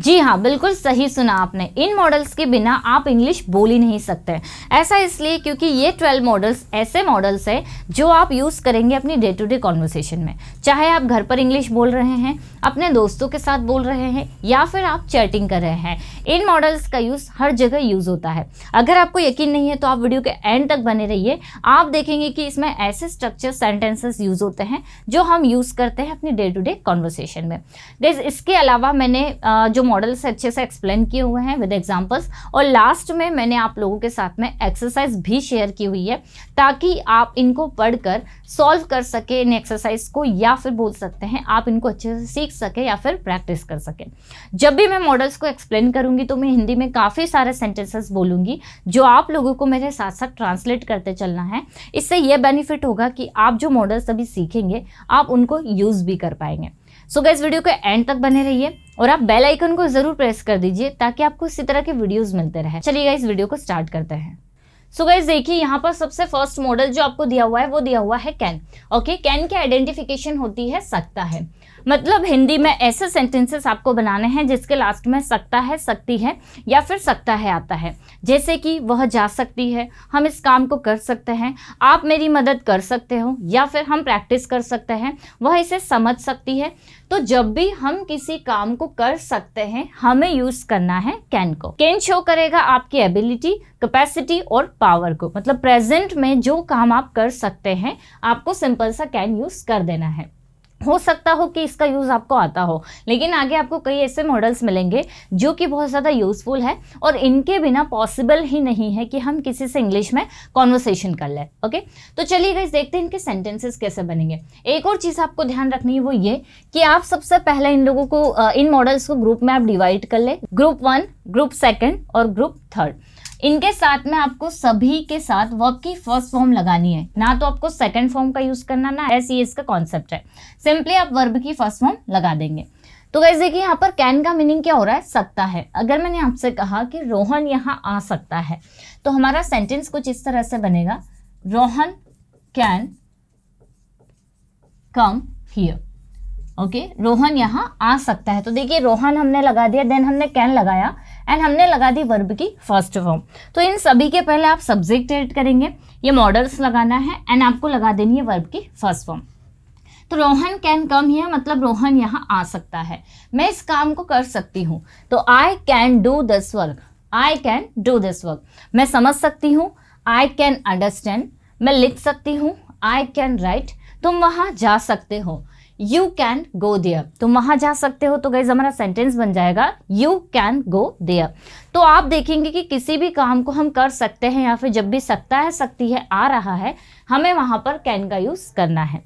जी हाँ बिल्कुल सही सुना आपने। इन मॉडल्स के बिना आप इंग्लिश बोल ही नहीं सकते। ऐसा इसलिए क्योंकि ये 12 मॉडल्स ऐसे मॉडल्स हैं जो आप यूज़ करेंगे अपनी डे टू डे कॉन्वर्सेशन में। चाहे आप घर पर इंग्लिश बोल रहे हैं, अपने दोस्तों के साथ बोल रहे हैं, या फिर आप चैटिंग कर रहे हैं, इन मॉडल्स का यूज़ हर जगह यूज़ होता है। अगर आपको यकीन नहीं है तो आप वीडियो के एंड तक बने रहिए। आप देखेंगे कि इसमें ऐसे स्ट्रक्चर सेंटेंसेस यूज़ होते हैं जो हम यूज़ करते हैं अपनी डे टू डे कॉन्वर्सेशन में इसके अलावा मैंने जो मॉडल्स अच्छे से एक्सप्लेन किए हुए हैं विद एग्जाम्पल्स और लास्ट में मैंने आप लोगों के साथ में एक्सरसाइज भी शेयर की हुई है ताकि आप इनको पढ़कर सॉल्व कर सके इन एक्सरसाइज को या फिर बोल सकते हैं आप इनको अच्छे से सीख सके या फिर प्रैक्टिस कर सके. जब भी मैं मॉडल्स को एक्सप्लेन करूँगी तो मैं हिंदी में काफ़ी सारे सेंटेंसेस बोलूँगी जो आप लोगों को मेरे साथ साथ ट्रांसलेट करते चलना है. इससे यह बेनिफिट होगा कि आप जो मॉडल्स अभी सीखेंगे, आप उनको यूज़ भी कर पाएँगे. सो इस वीडियो के एंड तक बने रहिए और आप बेल आइकन को ज़रूर प्रेस कर दीजिए ताकि आपको इसी तरह के वीडियोस मिलते रहे। चलिए इस वीडियो को स्टार्ट करते हैं। सो गाइज़ देखिए, यहाँ पर सबसे फ़र्स्ट मॉडल जो आपको दिया हुआ है, वो दिया हुआ है कैन ओके कैन की आइडेंटिफिकेशन होती है सकता है। मतलब हिंदी में ऐसे सेंटेंसेस आपको बनाने हैं जिसके लास्ट में सकता है, सकती है या फिर सकता है, आता है। जैसे कि वह जा सकती है, हम इस काम को कर सकते हैं, आप मेरी मदद कर सकते हो या फिर हम प्रैक्टिस कर सकते हैं, वह इसे समझ सकती है। तो जब भी हम किसी काम को कर सकते हैं, हमें यूज़ करना है कैन को। कैन शो करेगा आपकी एबिलिटी कैपेसिटी और पावर को। मतलब प्रेजेंट में जो काम आप कर सकते हैं, आपको सिंपल सा कैन यूज़ कर देना है। हो सकता हो कि इसका यूज़ आपको आता हो, लेकिन आगे आपको कई ऐसे मॉडल्स मिलेंगे जो कि बहुत ज़्यादा यूज़फुल है और इनके बिना पॉसिबल ही नहीं है कि हम किसी से इंग्लिश में कॉन्वर्सेशन कर लें ओके तो चलिए गई देखते हैं इनके सेंटेंसेस कैसे बनेंगे। एक और चीज़ आपको ध्यान रखनी है वो ये कि आप सबसे पहले इन लोगों को इन मॉडल्स को ग्रुप में आप डिवाइड कर ले। ग्रुप वन ग्रुप सेकेंड और ग्रुप थर्ड इनके साथ में आपको सभी के साथ वर्ब की फ़र्स्ट फॉर्म लगानी है। ना तो आपको सेकंड फॉर्म का यूज़ करना, ना ऐसी इसका कॉन्सेप्ट है। सिंपली आप वर्ब की फ़र्स्ट फॉर्म लगा देंगे। तो वैसे देखिए, यहाँ पर कैन का मीनिंग क्या हो रहा है? सकता है। अगर मैंने आपसे कहा कि रोहन यहाँ आ सकता है तो हमारा सेंटेंस कुछ इस तरह से बनेगा। Rohan can come here okay Rohan यहाँ आ सकता है। तो देखिए, रोहन हमने लगा दिया देन हमने कैन लगाया एंड हमने लगा दी वर्ब की फ़र्स्ट फॉर्म तो इन सभी के पहले आप सब्जेक्ट एड करेंगे, ये मॉडल्स लगाना है एंड आपको लगा देनी है वर्ब की फ़र्स्ट फॉर्म तो रोहन कैन कम हियर मतलब रोहन यहाँ आ सकता है। मैं इस काम को कर सकती हूँ। तो I can do this work I can do this work मैं समझ सकती हूँ आई कैन अंडरस्टैंड मैं लिख सकती हूँ आई कैन राइट तुम वहाँ जा सकते हो। यू कैन गो देयर तुम वहाँ जा सकते हो तो गई हमारा सेंटेंस बन जाएगा यू कैन गो देयर तो आप देखेंगे कि किसी भी काम को हम कर सकते हैं या फिर जब भी सकता है, सकती है, आ रहा है, हमें वहाँ पर कैन का यूज़ करना है।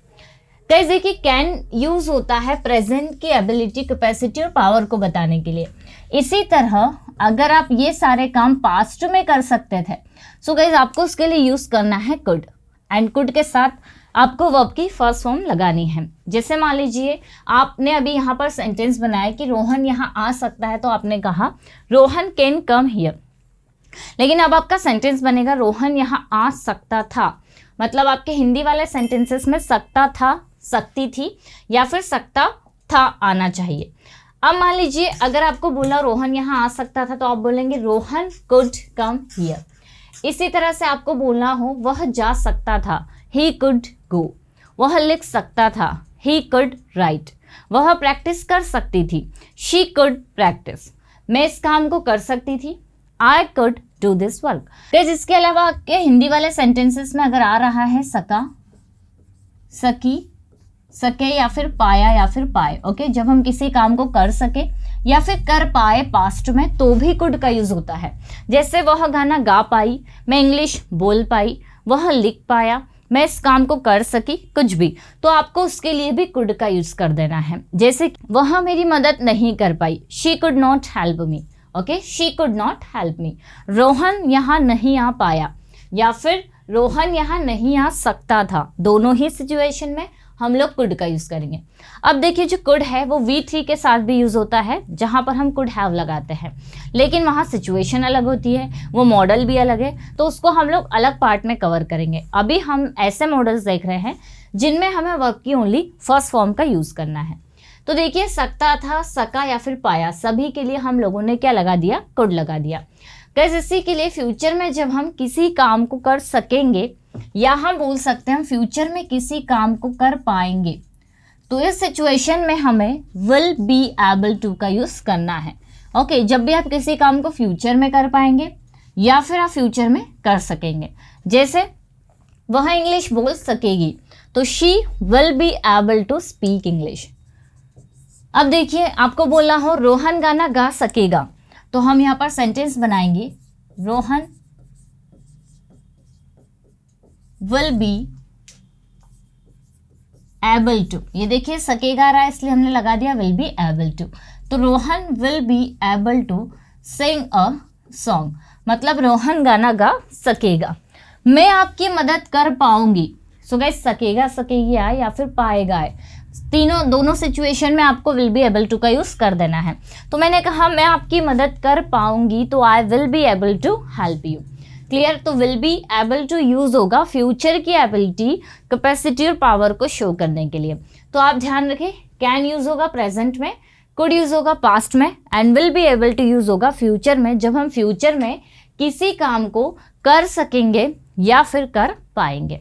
कई देखिए कैन यूज़ होता है प्रेजेंट की एबिलिटी कैपेसिटी और पावर को बताने के लिए। इसी तरह अगर आप ये सारे काम पास्ट में कर सकते थे सो so गई आपको उसके लिए यूज़ करना है कुड एंड कुड के साथ आपको वर्ब की फ़र्स्ट फॉर्म लगानी है। जैसे मान लीजिए, आपने अभी यहाँ पर सेंटेंस बनाया कि रोहन यहाँ आ सकता है तो आपने कहा, रोहन कैन कम हियर लेकिन अब आपका सेंटेंस बनेगा, रोहन यहाँ आ सकता था। मतलब आपके हिंदी वाले सेंटेंसेस में सकता था, सकती थी, या फिर सकता था आना चाहिए। अब मान लीजिए, अगर आपको बोला रोहन यहाँ आ सकता था तो आप बोलेंगे, रोहन कुड कम हियर इसी तरह से आपको बोलना हो, वह जा सकता था। ही कुड गो वह लिख सकता था. ही कुड राइट वह प्रैक्टिस कर सकती थी. शी कुड प्रैक्टिस मैं इस काम को कर सकती थी. I could do this work इसके अलावा के हिंदी वाले सेंटेंसेस में अगर आ रहा है, सका, सकी, सके या फिर पाया या फिर पाए ओके जब हम किसी काम को कर सके या फिर कर पाए पास्ट में तो भी कुड का यूज़ होता है. जैसे वह गाना गा पाई, मैं इंग्लिश बोल पाई, वह लिख पाया मैं इस काम को कर सकी कुछ भी तो आपको उसके लिए भी कुड का यूज़ कर देना है। जैसे वह मेरी मदद नहीं कर पाई। She could not help me okay she could not help me Rohan यहाँ नहीं आ पाया। या फिर रोहन यहाँ नहीं आ सकता था। दोनों ही सिचुएशन में हम लोग कुड का यूज़ करेंगे। अब देखिए जो कुड है, वो वी थ्री के साथ भी यूज़ होता है, जहाँ पर हम कुड हैव लगाते हैं। लेकिन वहाँ सिचुएशन अलग होती है, वो मॉडल भी अलग है तो उसको हम लोग अलग पार्ट में कवर करेंगे। अभी हम ऐसे मॉडल्स देख रहे हैं, जिनमें हमें वर्क की ओनली फ़र्स्ट फॉर्म का यूज़ करना है। तो देखिए, सकता था, सका या फिर पाया, सभी के लिए हम लोगों ने क्या लगा दिया? कुड लगा दिया। गैस इसी के लिए फ्यूचर में जब हम किसी काम को कर सकेंगे या हम बोल सकते हैं फ्यूचर में किसी काम को कर पाएँगे। तो इस सिचुएशन में हमें विल बी एबल टू का यूज़ करना है। ओके okay, जब भी आप किसी काम को फ्यूचर में कर पाएँगे या फिर आप फ्यूचर में कर सकेंगे। जैसे वह इंग्लिश बोल सकेगी तो she will be able to speak English अब देखिए आपको बोलना हो रोहन गाना गा सकेगा। तो हम यहाँ पर सेंटेंस बनाएँगे Rohan will be able to ये देखिए, सकेगा रहा है, इसलिए हमने लगा दिया विल बी एबल टू तो Rohan will be able to sing a song मतलब रोहन गाना गा सकेगा। मैं आपकी मदद कर पाऊँगी। सो गैस सकेगा, सकेगी आए या फिर पाएगा आए। तीनों, दोनों सिचुएशन में आपको विल बी एबल टू का यूज़ कर देना है। तो मैंने कहा, मैं आपकी मदद कर पाऊँगी तो I will be able to help you clear तो will be able to use होगा फ्यूचर की एबिलिटी कैपेसिटी और पावर को शो करने के लिए। तो आप ध्यान रखें कैन यूज़ होगा प्रेजेंट में कुड यूज़ होगा पास्ट में and will be able to use होगा फ्यूचर में। जब हम फ्यूचर में किसी काम को कर सकेंगे या फिर कर पाएँगे।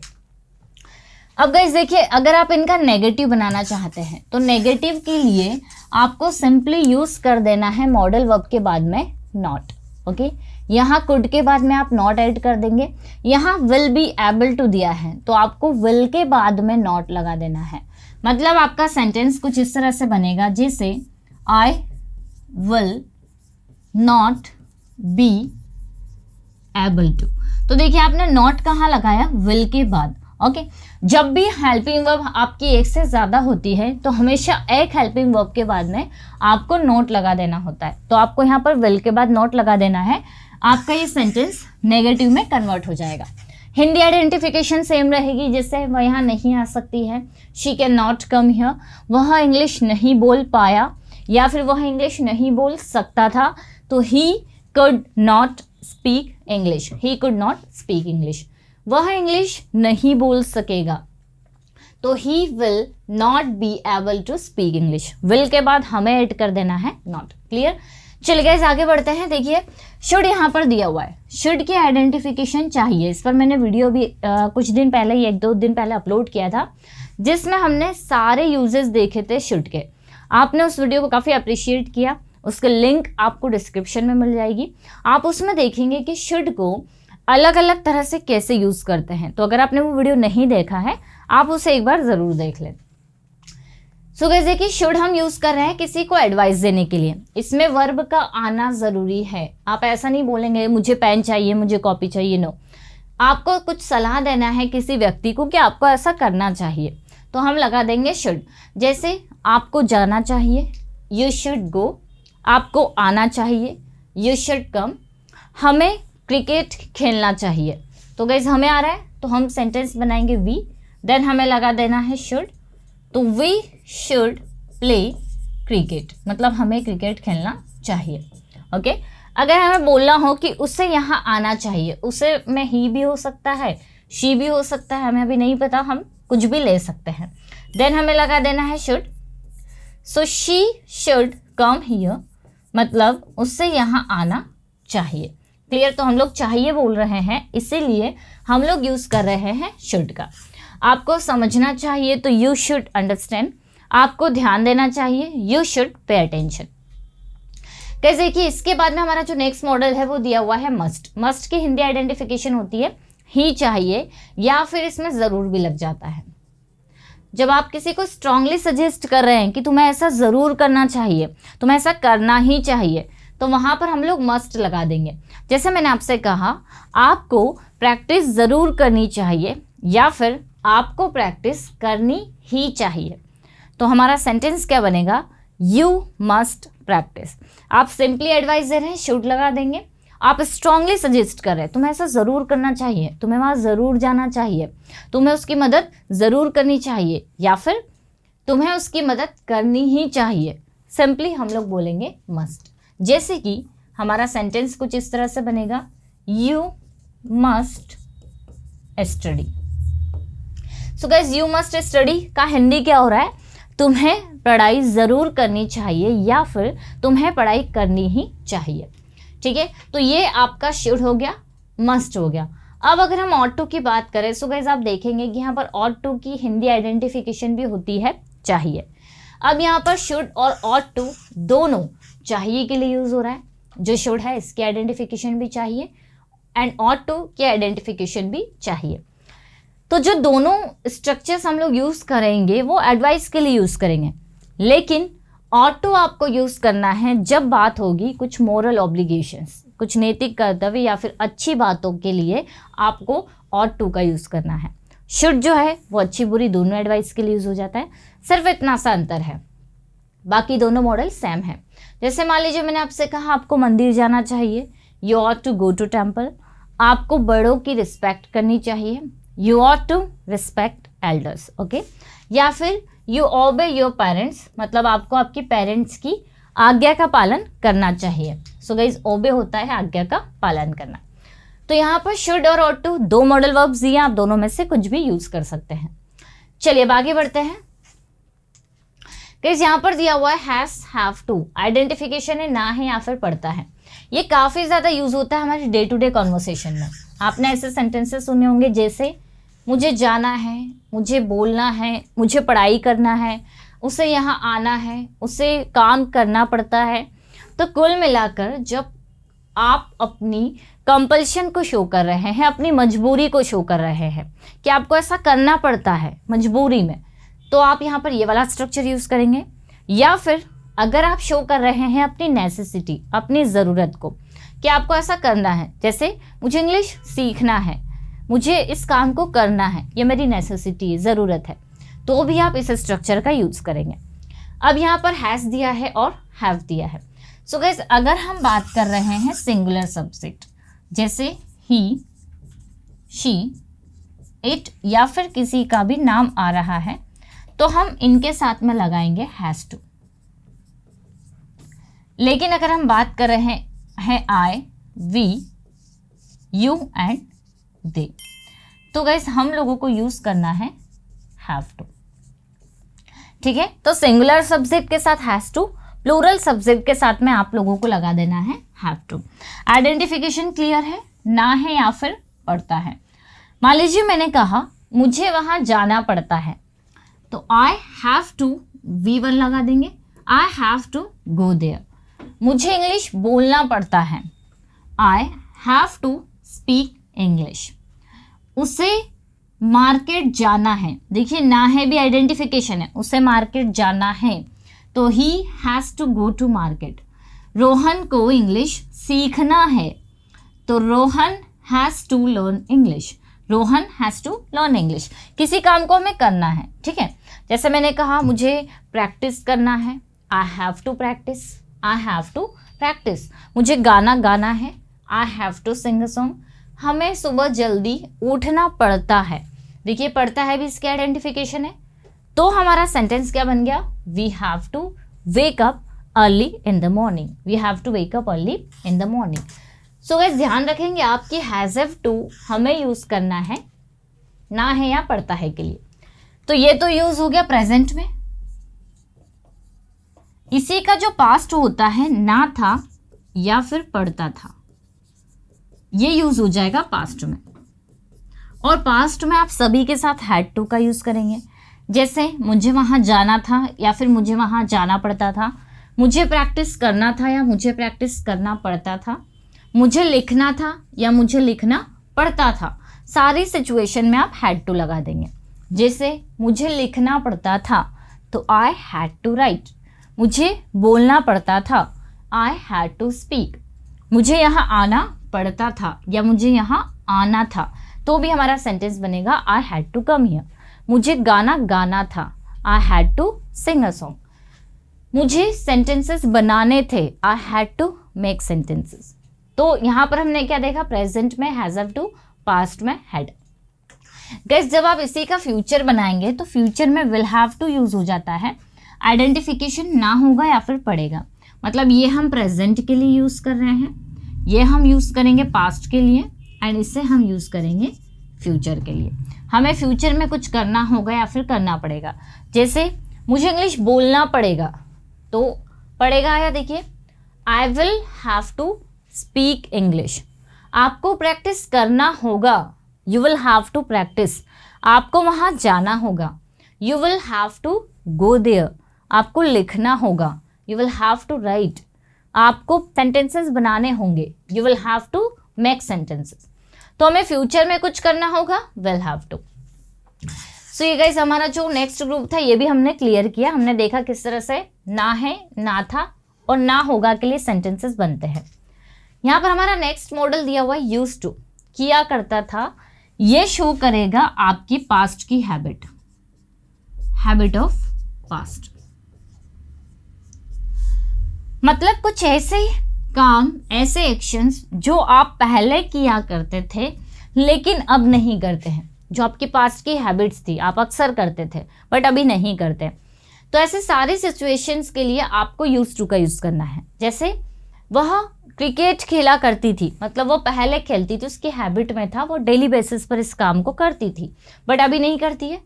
अब गाइज़ देखिए, अगर आप इनका नेगेटिव बनाना चाहते हैं तो नेगेटिव के लिए आपको सिंपली यूज़ कर देना है मॉडल वर्ब के बाद में नॉट ओके यहाँ कुड के बाद में आप नॉट ऐड कर देंगे। यहाँ विल बी एबल टू दिया है तो आपको विल के बाद में नॉट लगा देना है। मतलब आपका सेंटेंस कुछ इस तरह से बनेगा, जैसे I will not be able to तो देखिए, आपने नॉट कहाँ लगाया? विल के बाद। Okay okay? जब भी हेल्पिंग वर्ब आपकी एक से ज़्यादा होती है तो हमेशा एक हेल्पिंग वर्ब के बाद में आपको नोट लगा देना होता है। तो आपको यहाँ पर विल के बाद नोट लगा देना है। आपका ये सेंटेंस नेगेटिव में कन्वर्ट हो जाएगा। हिंदी आइडेंटिफिकेशन सेम रहेगी, जिससे वह यहाँ नहीं आ सकती है। She can not come here वह इंग्लिश नहीं बोल पाया, या फिर वह इंग्लिश नहीं बोल सकता था तो he could not speak English he could not speak English वह इंग्लिश नहीं बोल सकेगा तो he will not be able to speak English will के बाद हमें ऐड कर देना है नॉट क्लियर चलिए गए आगे बढ़ते हैं। देखिए शुड यहाँ पर दिया हुआ है। शुड की आइडेंटिफिकेशन चाहिए। इस पर मैंने वीडियो भी आ, कुछ दिन पहले ही एक दो दिन पहले अपलोड किया था जिसमें हमने सारे यूजेस देखे थे शुड के। आपने उस वीडियो को काफ़ी अप्रिशिएट किया। उसके लिंक आपको डिस्क्रिप्शन में मिल जाएगी। आप उसमें देखेंगे कि शुड को अलग अलग तरह से कैसे यूज़ करते हैं। तो अगर आपने वो वीडियो नहीं देखा है आप उसे एक बार ज़रूर देख लें। सो गैस देखिए शुड हम यूज़ कर रहे हैं किसी को एडवाइस देने के लिए। इसमें वर्ब का आना ज़रूरी है। आप ऐसा नहीं बोलेंगे, मुझे पेन चाहिए, मुझे कॉपी चाहिए नो आपको कुछ सलाह देना है किसी व्यक्ति को कि आपको ऐसा करना चाहिए। तो हम लगा देंगे शुड जैसे, आपको जाना चाहिए यू शुड गो आपको आना चाहिए यू शुड कम हमें क्रिकेट खेलना चाहिए। तो गैस हमें आ रहा है तो हम सेंटेंस बनाएँगे वी देन हमें लगा देना है शुड तो वी शुड प्ले क्रिकेट मतलब हमें क्रिकेट खेलना चाहिए. ओके अगर हमें बोलना हो कि उसे यहाँ आना चाहिए, उसे में ही भी हो सकता है शी भी हो सकता है, हमें अभी नहीं पता, हम कुछ भी ले सकते हैं. देन हमें लगा देना है should so she should come here मतलब उससे यहाँ आना चाहिए. क्लियर तो हम लोग चाहिए बोल रहे हैं, इसीलिए हम लोग यूज़ कर रहे हैं शुड का. आपको समझना चाहिए तो यू शुड अंडरस्टैंड आपको ध्यान देना चाहिए यू शुड पे अटेंशन कैसे कि इसके बाद में हमारा जो नेक्स्ट मॉडल है, वो दिया हुआ है मस्ट मस्ट की हिंदी आइडेंटिफिकेशन होती है, ही चाहिए, या फिर इसमें ज़रूर भी लग जाता है. जब आप किसी को स्ट्रांगली सजेस्ट कर रहे हैं कि तुम्हें ऐसा ज़रूर करना चाहिए, तुम्हें ऐसा करना ही चाहिए तो वहाँ पर हम लोग मस्ट लगा देंगे. जैसे मैंने आपसे कहा, आपको प्रैक्टिस ज़रूर करनी चाहिए, या फिर आपको प्रैक्टिस करनी ही चाहिए। तो हमारा सेंटेंस क्या बनेगा? यू मस्ट प्रैक्टिस आप सिंपली रहे हैं शूट लगा देंगे। आप स्ट्रांगली सजेस्ट कर रहे हैं, तुम्हें ऐसा ज़रूर करना चाहिए, तुम्हें वहाँ ज़रूर जाना चाहिए। तुम्हें उसकी मदद ज़रूर करनी चाहिए, या फिर तुम्हें उसकी मदद करनी ही चाहिए। सिंपली हम लोग बोलेंगे मस्ट जैसे कि हमारा सेंटेंस कुछ इस तरह से बनेगा। You must study so guys you must study का हिंदी क्या हो रहा है? तुम्हें पढ़ाई ज़रूर करनी चाहिए या फिर तुम्हें पढ़ाई करनी ही चाहिए। ठीक है? तो ये आपका शुड हो गया मस्ट हो गया। अब अगर हम ऑट टू की बात करें सो गाइज़ आप देखेंगे कि यहाँ पर ऑट टू की हिंदी आइडेंटिफिकेशन भी होती है, चाहिए। अब यहाँ पर शुड और ऑट टू दोनों चाहिए के लिए यूज़ हो रहा है। जो शुड है, इसकी आइडेंटिफिकेशन भी चाहिए एंड ऑट टू की आइडेंटिफिकेशन भी चाहिए। तो जो दोनों स्ट्रक्चर्स हम लोग यूज़ करेंगे, वो एडवाइस के लिए यूज़ करेंगे। लेकिन ऑटो आपको यूज़ करना है जब बात होगी कुछ मोरल ऑब्लिगेशंस कुछ नैतिक कर्तव्य या फिर अच्छी बातों के लिए आपको ऑटो का यूज़ करना है। शुड जो है, वो अच्छी बुरी दोनों एडवाइस के लिए यूज़ हो जाता है। सिर्फ़ इतना सा अंतर है। बाकी दोनों मॉडल सेम है। जैसे मान लीजिए मैंने आपसे कहा, आपको मंदिर जाना चाहिए। You ought to go to temple आपको बड़ों की रिस्पेक्ट करनी चाहिए। You ought to respect elders okay या फिर यू ओबे योर पेरेंट्स मतलब आपको आपके पेरेंट्स की आज्ञा का पालन करना चाहिए। सो गाइज़ ओबे होता है आज्ञा का पालन करना। तो यहाँ पर शुड और ऑट टू दो मॉडल वर्ब्स दिए, आप दोनों में से कुछ भी यूज़ कर सकते हैं। चलिए अब आगे बढ़ते हैं। यहाँ पर दिया हुआ है हैज़ हैव टू आइडेंटिफिकेशन है, ना है या फिर पढ़ता है। ये काफ़ी ज़्यादा यूज़ होता है हमारे डे टू डे कॉन्वर्सेशन में। आपने ऐसे सेंटेंसेस सुने होंगे जैसे मुझे जाना है, मुझे बोलना है, मुझे पढ़ाई करना है, उसे यहाँ आना है, उसे काम करना पड़ता है। तो कुल मिलाकर जब आप अपनी कंपल्शन को शो कर रहे हैं, अपनी मजबूरी को शो कर रहे हैं कि आपको ऐसा करना पड़ता है मजबूरी में तो आप यहाँ पर ये वाला स्ट्रक्चर यूज़ करेंगे। या फिर अगर आप शो कर रहे हैं अपनी नेसेसिटी अपनी ज़रूरत को, कि आपको ऐसा करना है, जैसे मुझे इंग्लिश सीखना है मुझे इस काम को करना है, ये मेरी नेसेसिटी है ज़रूरत है। तो भी आप इस स्ट्रक्चर का यूज़ करेंगे। अब यहाँ पर हैज़ दिया है और हैव दिया है। सो so गैस अगर हम बात कर रहे हैं सिंगुलर सब्जेक्ट जैसे ही शी इट या फिर किसी का भी नाम आ रहा है तो हम इनके साथ में लगाएँगे हैज़ टू लेकिन अगर हम बात कर रहे हैं I we you and they. तो गैस हम लोगों को यूज़ करना है हैव टू ठीक है? तो सिंगुलर सब्जेक्ट के साथ हैज़ टू प्लूरल सब्जेक्ट के साथ में आप लोगों को लगा देना है हैव टू आइडेंटिफिकेशन क्लियर है? ना है या फिर पड़ता है? मान लीजिए मैंने कहा, मुझे वहाँ जाना पड़ता है। तो I have to V one लगा देंगे। I have to go there मुझे इंग्लिश बोलना पड़ता है। I have to speak English उसे मार्केट जाना है। देखिए, ना है भी आइडेंटिफिकेशन है, उसे मार्केट जाना है। तो he has to go to market Rohan को इंग्लिश सीखना है। तो Rohan has to learn English Rohan has to learn English किसी काम को हमें करना है, ठीक है? जैसे मैंने कहा, मुझे प्रैक्टिस करना है। I have to practice I have to practice मुझे गाना गाना है। I have to sing a song हमें सुबह जल्दी उठना पड़ता है। देखिए, पड़ता है भी इसकी आइडेंटिफिकेशन है। तो हमारा सेंटेंस क्या बन गया? We have to wake up early in the morning we have to wake up early in the morning so guys ध्यान रखेंगे आपकी हैज़ एव टू हमें यूज़ करना है। ना है या पड़ता है के लिए। तो ये तो यूज़ हो गया प्रेजेंट में। इसी का जो पास्ट होता है, ना था या फिर पढ़ता था। ये यूज़ हो जाएगा पास्ट में। और पास्ट में आप सभी के साथ हैड टू का यूज़ करेंगे। जैसे मुझे वहाँ जाना था या फिर मुझे वहाँ जाना पड़ता था, मुझे प्रैक्टिस करना था या मुझे प्रैक्टिस करना पड़ता था, मुझे लिखना था या मुझे लिखना पड़ता था, सारी सिचुएशन में आप हैड टू लगा देंगे। जैसे मुझे लिखना पड़ता था तो आई हैड टू राइट मुझे बोलना पड़ता था आई हैड टू स्पीक मुझे यहाँ आना पढ़ता था या मुझे यहाँ आना था तो भी हमारा सेंटेंस बनेगा I had to come here मुझे गाना गाना था I had to sing a song मुझे सेंटेंसेस बनाने थे I had to make sentences तो यहाँ पर हमने क्या देखा? प्रेजेंट में हैज़ टू पास्ट में हैड गैस जब आप इसी का फ्यूचर बनाएँगे तो फ्यूचर में विल हैव टू यूज़ हो जाता है। आइडेंटिफिकेशन ना होगा या फिर पड़ेगा। मतलब ये हम प्रेजेंट के लिए यूज़ कर रहे हैं। ये हम यूज़ करेंगे पास्ट के लिए एंड इसे हम यूज़ करेंगे फ्यूचर के लिए। हमें फ्यूचर में कुछ करना होगा या फिर करना पड़ेगा। जैसे मुझे इंग्लिश बोलना पड़ेगा तो पड़ेगा या देखिए I will have to speak English आपको प्रैक्टिस करना होगा। You will have to practice आपको वहाँ जाना होगा। You will have to go there आपको लिखना होगा। You will have to write आपको सेंटेंसेस बनाने होंगे। You will have to make sentences तो हमें फ्यूचर में कुछ करना होगा? विल हैव टू सो ये गाइस हमारा जो नेक्स्ट ग्रुप था, ये भी हमने क्लियर किया। हमने देखा किस तरह से ना है, ना था और ना होगा के लिए सेंटेंसेस बनते हैं। यहाँ पर हमारा नेक्स्ट मॉडल दिया हुआ है यूज़ टू किया करता था, ये शो करेगा आपकी पास्ट की हैबिट हैबिट ऑफ़ पास्ट मतलब कुछ ऐसे काम, ऐसे एक्शंस जो आप पहले किया करते थे, लेकिन अब नहीं करते हैं। जो आपकी पास की हैबिट्स थी, आप अक्सर करते थे बट अभी नहीं करते। तो ऐसे सारी सिचुएशंस के लिए आपको यूज़ टू का यूज़ करना है। जैसे वह क्रिकेट खेला करती थी मतलब वो पहले खेलती थी, उसकी हैबिट में था, वो डेली बेसिस पर इस काम को करती थी बट अभी नहीं करती है।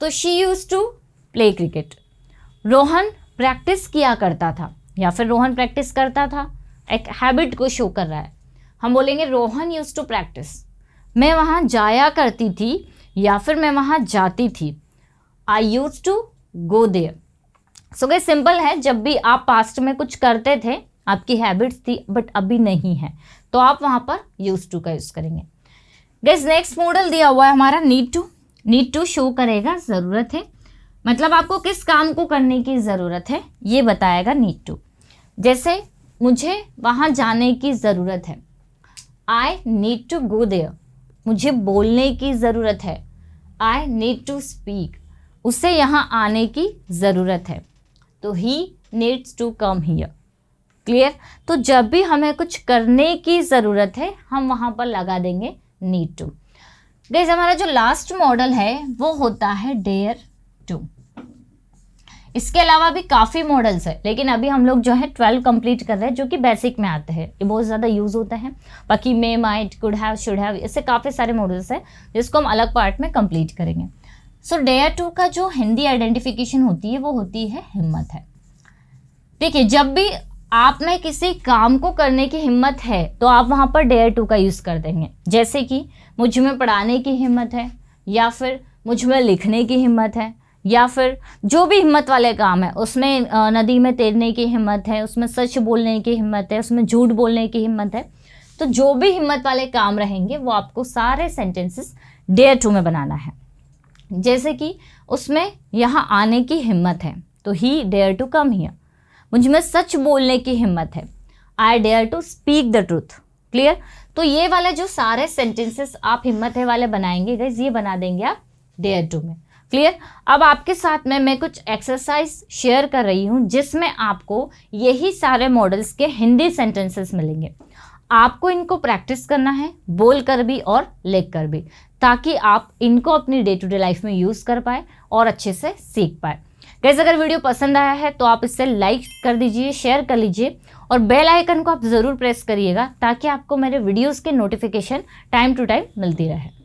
तो she use to play cricket Rohan practice किया करता था। या फिर रोहन प्रैक्टिस करता था, एक हैबिट को शो कर रहा है। हम बोलेंगे, रोहन यूज़ टू प्रैक्टिस मैं वहाँ जाया करती थी या फिर मैं वहाँ जाती थी। I use to go there so guys simple है, जब भी आप पास्ट में कुछ करते थे, आपकी हैबिट्स थी बट अभी नहीं है। तो आप वहाँ पर यूज़ टू का यूज़ करेंगे। गैस नेक्स्ट मॉडल दिया हुआ है हमारा need to need to show करेगा, ज़रूरत है। मतलब आपको किस काम को करने की ज़रूरत है, ये बताएगा नीड टू जैसे मुझे वहाँ जाने की ज़रूरत है। I need to go there मुझे बोलने की ज़रूरत है। आई नीड टू स्पीक उसे यहाँ आने की ज़रूरत है। तो he needs to come here clear तो जब भी हमें कुछ करने की ज़रूरत है, हम वहाँ पर लगा देंगे नीड टू गैस हमारा जो लास्ट मॉडल है, वो होता है डेयर टू इसके अलावा भी काफ़ी मॉडल्स है, लेकिन अभी हम लोग जो है ट्वेल्व कंप्लीट कर रहे हैं, जो कि बेसिक में आते हैं। ये बहुत ज़्यादा यूज़ होता है। बाकी may might could have should have इससे काफ़ी सारे मॉडल्स है, जिसको हम अलग पार्ट में कंप्लीट करेंगे। सो डेयर टू का जो हिंदी आइडेंटिफिकेशन होती है, वो होती है हिम्मत है। देखिए, जब भी आप में किसी काम को करने की हिम्मत है तो आप वहाँ पर डेयर टू का यूज़ कर देंगे। जैसे कि मुझमें पढ़ाने की हिम्मत है, या फिर मुझमें लिखने की हिम्मत है या फिर जो भी हिम्मत वाले काम है, उसमें नदी में तैरने की हिम्मत है, उसमें सच बोलने की हिम्मत है, उसमें झूठ बोलने की हिम्मत है तो जो भी हिम्मत वाले काम रहेंगे, वो आपको सारे सेंटेंसेस डेयर टू में बनाना है। जैसे कि उसमें यहाँ आने की हिम्मत है तो he dare to come here मुझमें सच बोलने की हिम्मत है। I dare to speak the truth clear तो ये वाले जो सारे सेंटेंसेस आप हिम्मत है वाले बनाएँगे गैस ये बना देंगे आप डेयर टू में। क्लियर अब आपके साथ में मैं कुछ एक्सरसाइज शेयर कर रही हूँ, जिसमें आपको यही सारे मॉडल्स के हिंदी सेंटेंसेस मिलेंगे। आपको इनको प्रैक्टिस करना है, बोल कर भी और लिख कर भी, ताकि आप इनको अपनी डे टू डे लाइफ में यूज़ कर पाए और अच्छे से सीख पाए। गैस अगर वीडियो पसंद आया है तो आप इसे लाइक कर दीजिए शेयर कर लीजिए, और बेल आइकन को आप ज़रूर प्रेस करिएगा, ताकि आपको मेरे वीडियोस के नोटिफिकेशन टाइम टू टाइम मिलती रहे।